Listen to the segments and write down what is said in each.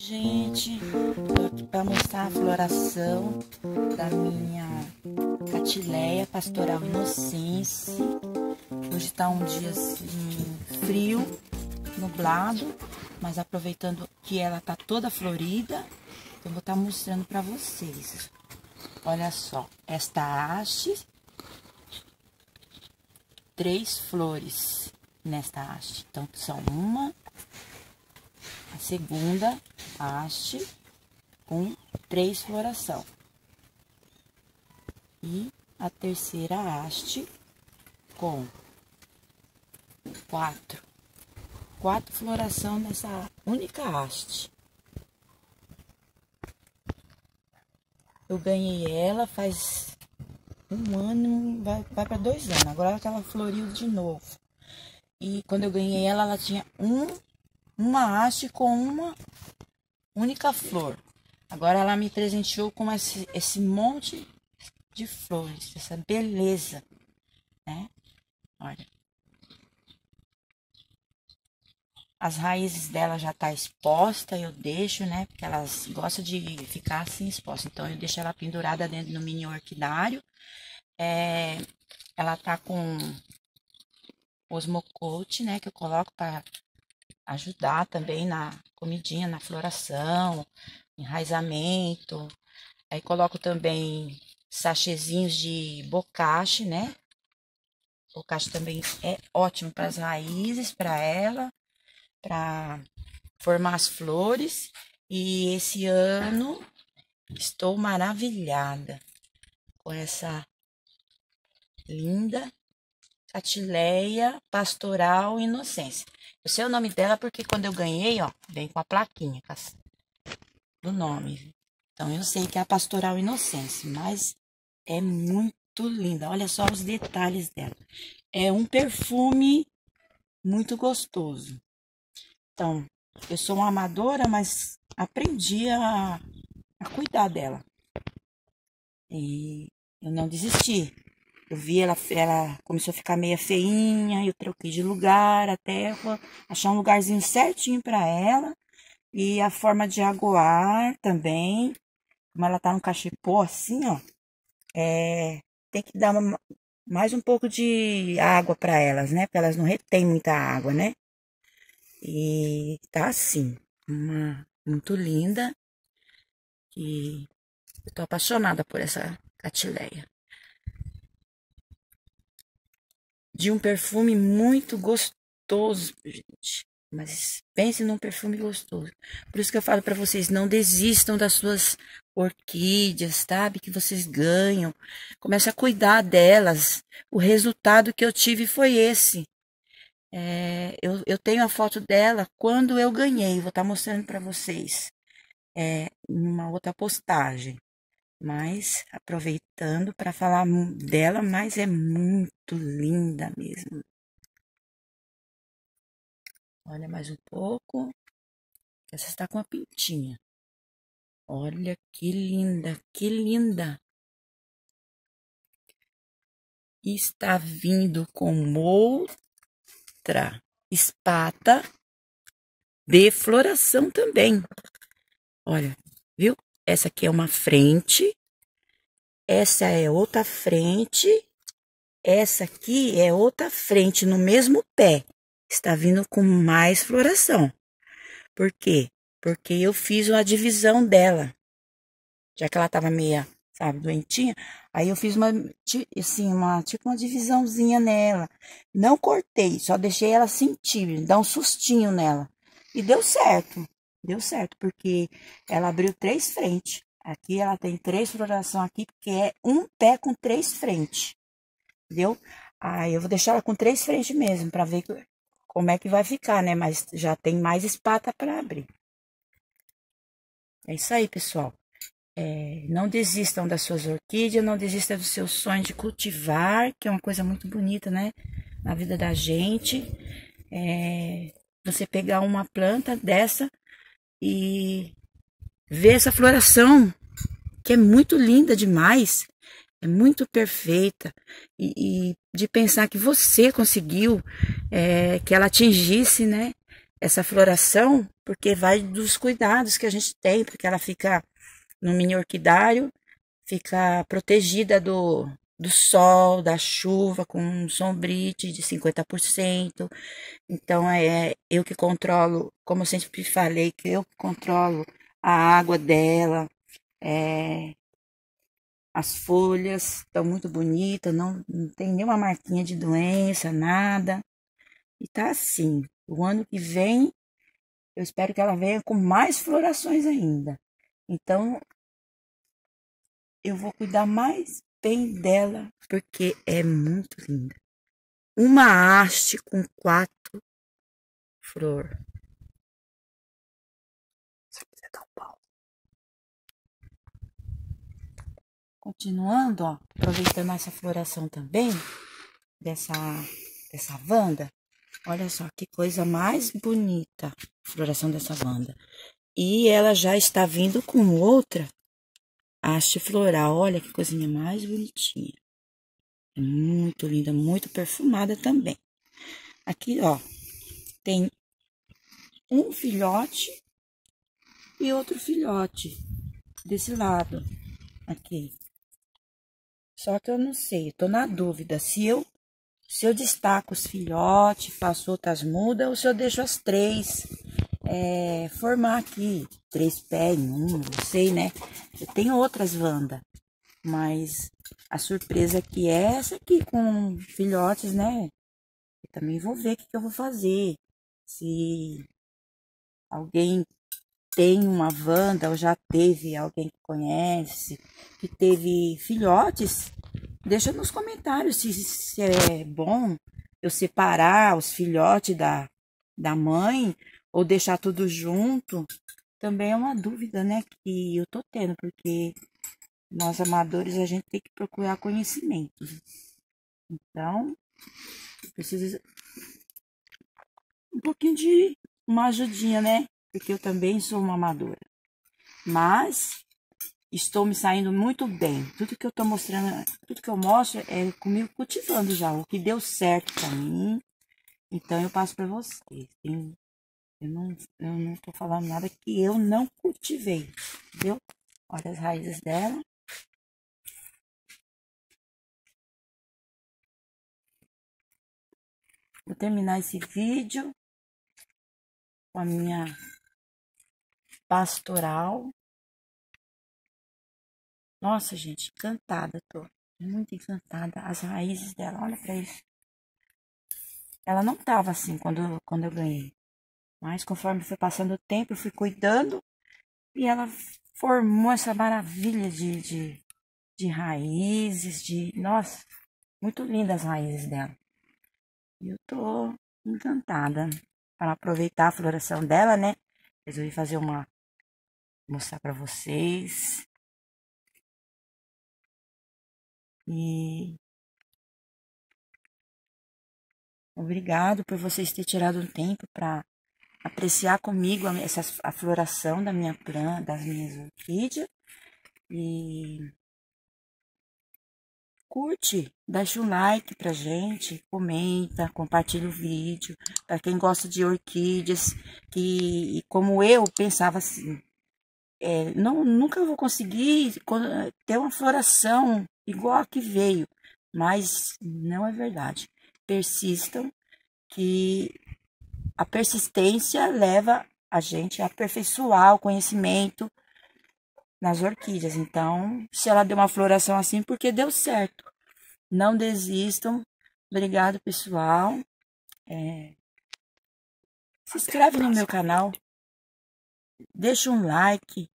Gente, tô aqui para mostrar a floração da minha catileia pastoral inocência. Hoje tá um dia assim, frio, nublado, mas aproveitando que ela tá toda florida, eu vou estar tá mostrando para vocês. Olha só, esta haste, três flores nesta haste. Então, são uma, segunda haste com três floração. E a terceira haste com quatro. Quatro floração nessa única haste. Eu ganhei ela faz um ano, vai, vai para dois anos. Agora ela floriu de novo. E quando eu ganhei ela, ela tinha um, uma haste com uma única flor. Agora ela me presenteou com esse, esse monte de flores, essa beleza, né? Olha. As raízes dela já tá exposta, eu deixo, né? Porque elas gostam de ficar assim exposta. Então eu deixo ela pendurada dentro do mini orquidário. É, ela tá com osmocote, né? Que eu coloco para ajudar também na comidinha, na floração, enraizamento. Aí coloco também sachezinhos de bocache, né? Bocache também é ótimo para as raízes, para ela, para formar as flores. E esse ano estou maravilhada com essa linda Catileia Pastoral Inocência. Eu sei o nome dela porque quando eu ganhei, ó, vem com a plaquinha do nome. Então eu sei que é a Pastoral Inocência, mas é muito linda. Olha só os detalhes dela. É um perfume muito gostoso. Então, eu sou uma amadora, mas aprendi a, a cuidar dela. E eu não desisti. Eu vi ela, ela começou a ficar meia feinha, eu troquei de lugar até achar um lugarzinho certinho para ela. E a forma de aguar também, como ela tá no cachepô assim, ó, é, tem que dar uma, mais um pouco de água para elas, né? Porque elas não retêm muita água, né? E tá assim, uma muito linda. E eu tô apaixonada por essa catileia. De um perfume muito gostoso, gente. Mas pense num perfume gostoso. Por isso que eu falo para vocês, não desistam das suas orquídeas, sabe? Que vocês ganham. Comece a cuidar delas. O resultado que eu tive foi esse. É, eu, eu tenho a foto dela quando eu ganhei. Vou estar tá mostrando para vocês. É, uma outra postagem mas aproveitando para falar dela, mas é muito linda mesmo. Olha mais um pouco. Essa está com a pintinha. Olha que linda, que linda. Está vindo com outra espata de floração também. Olha, viu? Essa aqui é uma frente. Essa é outra frente. Essa aqui é outra frente no mesmo pé. Está vindo com mais floração. Por quê? Porque eu fiz uma divisão dela. Já que ela tava meia, sabe, doentinha. Aí eu fiz uma, assim, uma, tipo uma divisãozinha nela. Não cortei, só deixei ela sentir, dar um sustinho nela. E deu certo. Deu certo, porque ela abriu três frentes. Aqui ela tem três florações aqui, porque é um pé com três frentes. Entendeu? Aí eu vou deixar ela com três frentes mesmo, para ver como é que vai ficar, né? Mas já tem mais espata para abrir. É isso aí, pessoal. É, não desistam das suas orquídeas, não desistam do seu sonho de cultivar, que é uma coisa muito bonita, né? Na vida da gente. É, você pegar uma planta dessa e ver essa floração, que é muito linda demais, é muito perfeita, e, e de pensar que você conseguiu é, que ela atingisse, né? essa floração porque vai dos cuidados que a gente tem, porque ela fica no mini orquidário, fica protegida do, do sol, da chuva, com um sombrite de 50%. Então é eu que controlo, como eu sempre falei, que eu controlo a água dela, é, as folhas estão muito bonitas, não, não tem nenhuma marquinha de doença, nada. E tá assim. O ano que vem, eu espero que ela venha com mais florações ainda. Então, eu vou cuidar mais bem dela, porque é muito linda. Uma haste com quatro flor. Se quiser dar um pau. Continuando, ó, aproveitando essa floração também, dessa, dessa Wanda, olha só que coisa mais bonita a floração dessa Wanda. E ela já está vindo com outra haste floral, olha que coisinha mais bonitinha. É muito linda, muito perfumada também. Aqui, ó, tem um filhote e outro filhote desse lado aqui. Só que eu não sei, tô na dúvida se eu se eu destaco os filhotes, faço outras mudas ou se eu deixo as três é, formar aqui, três pés em um, não sei, né? Tenho outras Wanda, mas a surpresa aqui é essa aqui com filhotes, né? Eu também vou ver o que, que eu vou fazer. Se alguém tem uma Wanda ou já teve alguém que conhece, que teve filhotes, deixa nos comentários se, se é bom eu separar os filhotes da, da mãe ou deixar tudo junto. Também é uma dúvida, né, que eu tô tendo, porque nós amadores a gente tem que procurar conhecimento. Então, precisa um pouquinho de uma ajudinha, né? porque eu também sou uma amadora. Mas estou me saindo muito bem. Tudo que eu estou mostrando, tudo que eu mostro é comigo cultivando já. O que deu certo para mim, então eu passo para vocês. Eu não, eu não estou falando nada que eu não cultivei, viu? Olha as raízes dela. Vou terminar esse vídeo com a minha pastoral. Nossa, gente, encantada tô. Muito encantada. As raízes dela, olha pra isso. Ela não tava assim quando, quando eu ganhei. Mas conforme foi passando o tempo, eu fui cuidando e ela formou essa maravilha de, de, de raízes, de. Nossa, muito lindas as raízes dela. E eu tô encantada. Para aproveitar a floração dela, né? Resolvi fazer uma mostrar para vocês. E obrigado por vocês terem tirado um tempo para apreciar comigo essa a floração da minha planta, das minhas orquídeas. E curte, deixa um like pra gente, comenta, compartilha o vídeo. Para quem gosta de orquídeas, que como eu pensava assim, é, não, nunca vou conseguir ter uma floração igual a que veio, mas não é verdade. Persistam, que a persistência leva a gente a aperfeiçoar o conhecimento nas orquídeas. Então, se ela deu uma floração assim, porque deu certo. Não desistam. Obrigado, pessoal. É... Se inscreve no meu canal deixa um like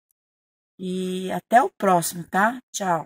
e até o próximo, tá? Tchau.